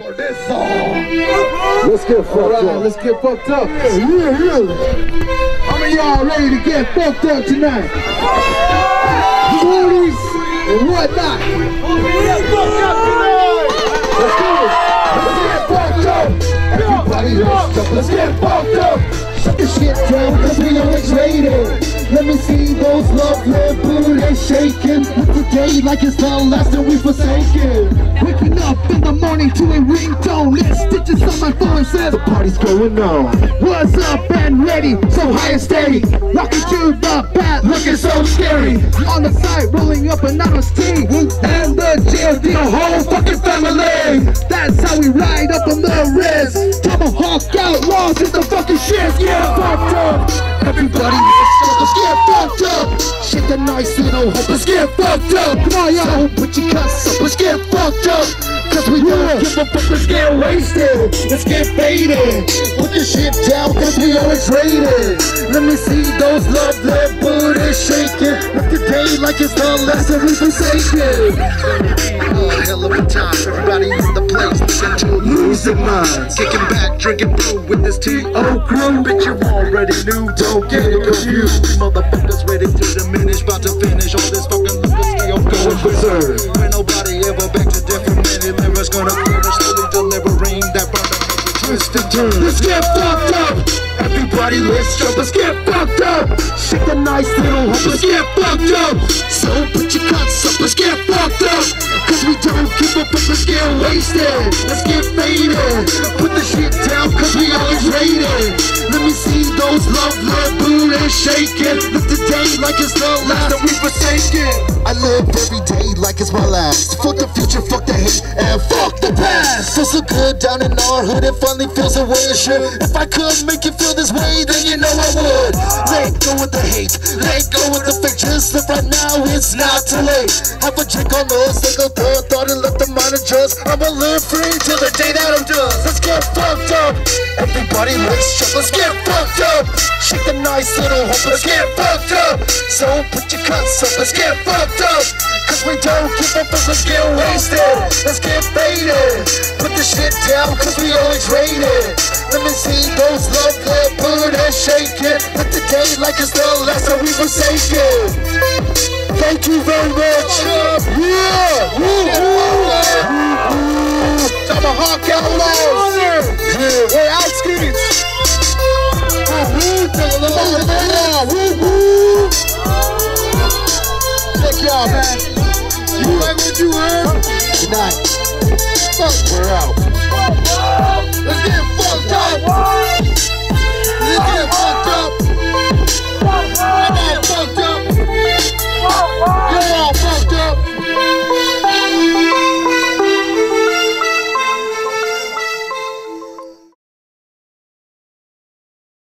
for this song. Let's get fucked right, up. Let's get fucked up. Yeah, yeah, yeah. How many y'all ready to get fucked up tonight? Booties and whatnot. Get fucked up tonight. Let's do it. Let's get fucked up. Everybody, let's. Let's get fucked up. Shut the shit down, cause we always rated. Let me see those lovely booties shaking. Today like it's the last that we forsaken. Waking up in the morning to a ringtone. It's stitches on my phone says the party's going on. What's up and ready? So high and steady. Walking to the bat, looking so scary. On the side, rolling up an honest tea. And the whole fucking family. That's how we ride up on the wrist. Tamahawk Outlawz in the fucking shit. Yeah, fucked up. Everybody, let's get fucked up. Shit, the nice little hope. Let's get fucked up. Come on, y'all. Put your cuss up. Let's get fucked up. Cause we don't give a fuck, let's get wasted Let's get faded Put the shit down cause we always rated Let me see those lovely booties shaking Look day like it's the last we forsaken a hell of a time. Everybody in the place, listen to Losing minds Kicking back, drinking brew with this T.O. crew. Bitch, you already knew, don't get it confused. We motherfuckers ready to diminish, about to finish all this fucking liquor skill going berserk. When nobody Let's jump, let's get fucked up. Shake the nice little hump, let's get fucked up. So put your cuts up, let's get fucked up. Cause we don't give a fuck, let's get wasted. Let's get faded. Put the shit down cause we always rated. Let me see those love, love booties shaking. The day like it's the last that we forsaken I live every day like it's my last. Fuck the future, fuck the hate, and fuck past. Feels so good down in our hood, it finally feels the way it should. If I could make you feel this way, then you know I would. Let go with the hate, let go with the fake. Just live right now, it's not too late. Have a drink on us, take a thought, thought and let the mind adjust. I'ma live free till the day that I'm done. Let's get fucked up. Everybody, let's get fucked up. Shake the nice little hope, let's get fucked up. So put your cuts up, let's get fucked up. Cause we don't a fuck, let's get wasted. Let's get faded. Put the shit down, cause we always rated. Let me see those love club booties shaking. Let the day like it's the last that we forsaken. Thank you very much. Yeah. Woo, woo. Check y'all, man. You like what you heard? Good night. Fuck, we're out.